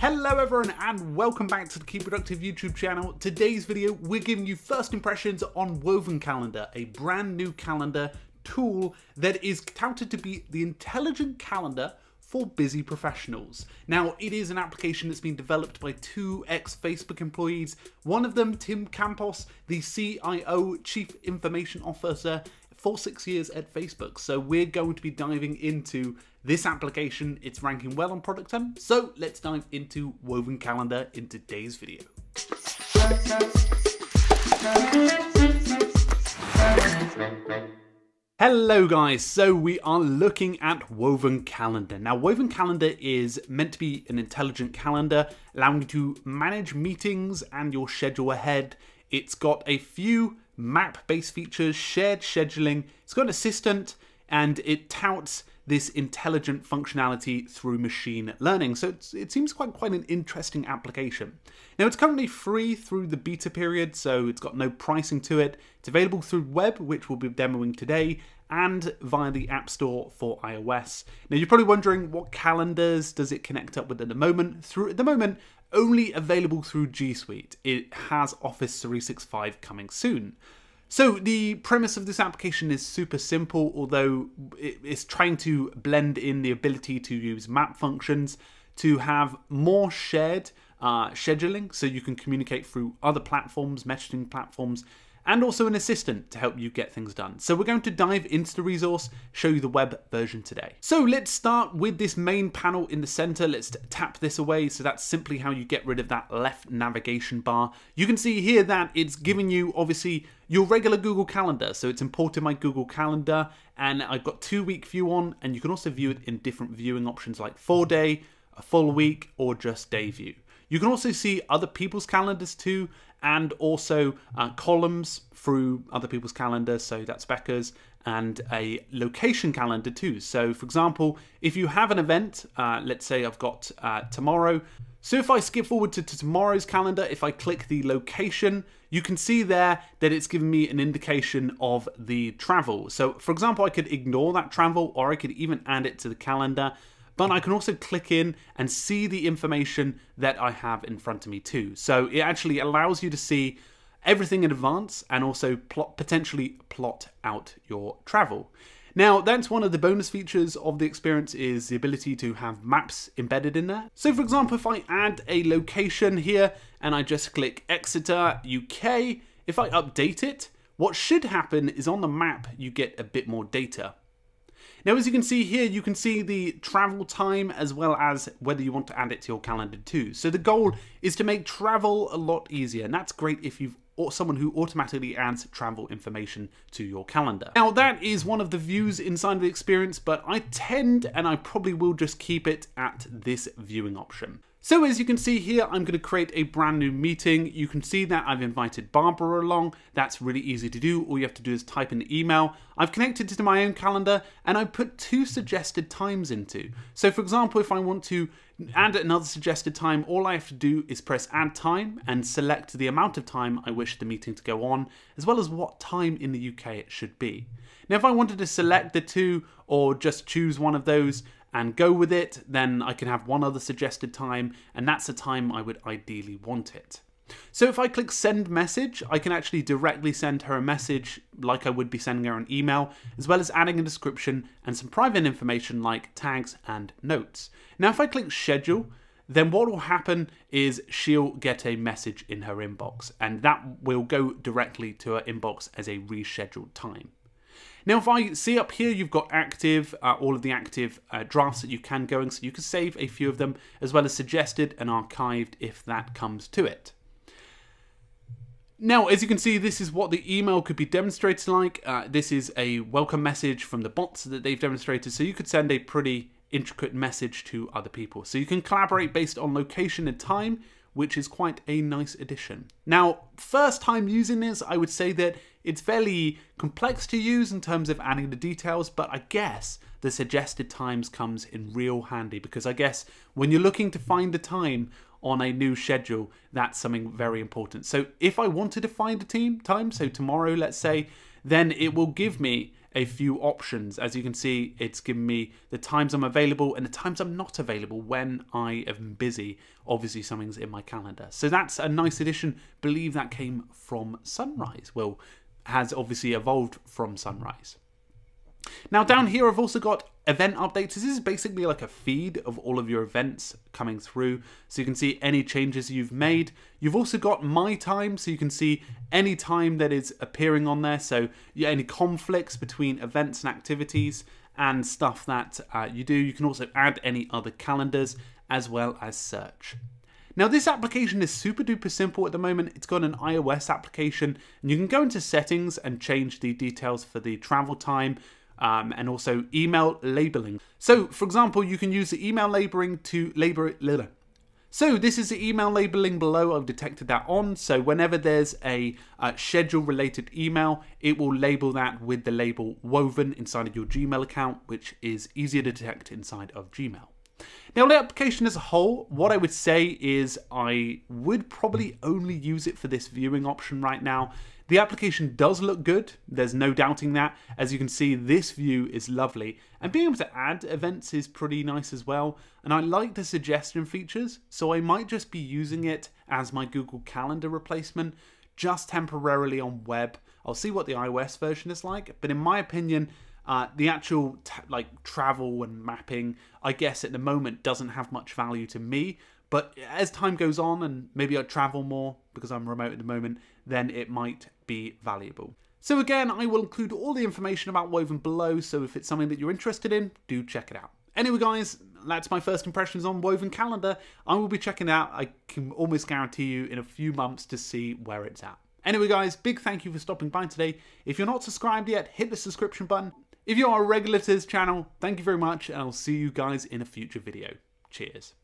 Hello everyone and welcome back to the Keep Productive YouTube channel. Today's video we're giving you first impressions on Woven Calendar, a brand new calendar tool that is touted to be the intelligent calendar for busy professionals. Now, it is an application that's been developed by two ex-Facebook employees. One of them, Tim Campos, the CIO, Chief Information Officer for six years at Facebook. So we're going to be diving into this application. It's ranking well on Product Hunt. So let's dive into Woven Calendar in today's video. Hello guys, so we are looking at Woven Calendar. Now Woven Calendar is meant to be an intelligent calendar allowing you to manage meetings and your schedule ahead. It's got a few map-based features, shared scheduling, it's got an assistant and it touts this intelligent functionality through machine learning. So it seems quite quite an interesting application. Now it's currently free through the beta period, so it's got no pricing to it. It's available through web, which we'll be demoing today, and via the App Store for iOS. Now you're probably wondering what calendars does it connect up with at the moment? Through at the moment, only available through G Suite. It has Office 365 coming soon. So the premise of this application is super simple, although it's trying to blend in the ability to use map functions to have more shared uh, scheduling so you can communicate through other platforms, messaging platforms, and also an assistant to help you get things done. So we're going to dive into the resource, show you the web version today. So let's start with this main panel in the center. Let's tap this away. So that's simply how you get rid of that left navigation bar. You can see here that it's giving you obviously your regular Google Calendar. So it's imported my Google Calendar and I've got two week view on and you can also view it in different viewing options like four day, a full week or just day view. You can also see other people's calendars too, and also uh, columns through other people's calendars, so that's Becca's, and a location calendar too. So, for example, if you have an event, uh, let's say I've got uh, tomorrow. So, if I skip forward to, to tomorrow's calendar, if I click the location, you can see there that it's giving me an indication of the travel. So, for example, I could ignore that travel or I could even add it to the calendar but I can also click in and see the information that I have in front of me too. So it actually allows you to see everything in advance and also plot, potentially plot out your travel. Now, that's one of the bonus features of the experience is the ability to have maps embedded in there. So for example, if I add a location here and I just click Exeter, UK, if I update it, what should happen is on the map you get a bit more data. Now, as you can see here, you can see the travel time as well as whether you want to add it to your calendar too. So the goal is to make travel a lot easier, and that's great if you've or someone who automatically adds travel information to your calendar. Now that is one of the views inside the experience, but I tend and I probably will just keep it at this viewing option. So as you can see here, I'm going to create a brand new meeting. You can see that I've invited Barbara along. That's really easy to do. All you have to do is type in the email. I've connected it to my own calendar and I put two suggested times into. So for example, if I want to add another suggested time, all I have to do is press add time and select the amount of time I wish the meeting to go on, as well as what time in the UK it should be. Now, if I wanted to select the two or just choose one of those, and go with it, then I can have one other suggested time, and that's the time I would ideally want it. So if I click send message, I can actually directly send her a message like I would be sending her an email, as well as adding a description and some private information like tags and notes. Now if I click schedule, then what will happen is she'll get a message in her inbox, and that will go directly to her inbox as a rescheduled time. Now, if I see up here, you've got active, uh, all of the active uh, drafts that you can going, so you can save a few of them, as well as suggested and archived if that comes to it. Now, as you can see, this is what the email could be demonstrated like. Uh, this is a welcome message from the bots that they've demonstrated, so you could send a pretty intricate message to other people. So you can collaborate based on location and time, which is quite a nice addition. Now, first time using this, I would say that it's fairly complex to use in terms of adding the details, but I guess the suggested times comes in real handy because I guess when you're looking to find the time on a new schedule, that's something very important. So if I wanted to find a team time, so tomorrow, let's say, then it will give me a few options. As you can see, it's given me the times I'm available and the times I'm not available when I am busy. Obviously, something's in my calendar. So that's a nice addition. Believe that came from Sunrise. Well, has obviously evolved from Sunrise. Now down here I've also got event updates. This is basically like a feed of all of your events coming through so you can see any changes you've made. You've also got my time so you can see any time that is appearing on there. So yeah, any conflicts between events and activities and stuff that uh, you do. You can also add any other calendars as well as search. Now this application is super duper simple at the moment. It's got an iOS application and you can go into settings and change the details for the travel time, um, and also email labeling. So, for example, you can use the email labeling to label it. So this is the email labeling below. I've detected that on. So whenever there's a uh, schedule related email, it will label that with the label woven inside of your Gmail account, which is easier to detect inside of Gmail. Now, the application as a whole, what I would say is I would probably only use it for this viewing option right now. The application does look good, there's no doubting that. As you can see, this view is lovely. And being able to add events is pretty nice as well. And I like the suggestion features, so I might just be using it as my Google Calendar replacement, just temporarily on web. I'll see what the iOS version is like, but in my opinion, uh, the actual like travel and mapping, I guess at the moment doesn't have much value to me. But as time goes on and maybe I travel more because I'm remote at the moment, then it might be valuable. So again, I will include all the information about Woven below, so if it's something that you're interested in, do check it out. Anyway guys, that's my first impressions on Woven Calendar. I will be checking out, I can almost guarantee you, in a few months to see where it's at. Anyway guys, big thank you for stopping by today. If you're not subscribed yet, hit the subscription button. If you are a regular to this channel, thank you very much, and I'll see you guys in a future video. Cheers.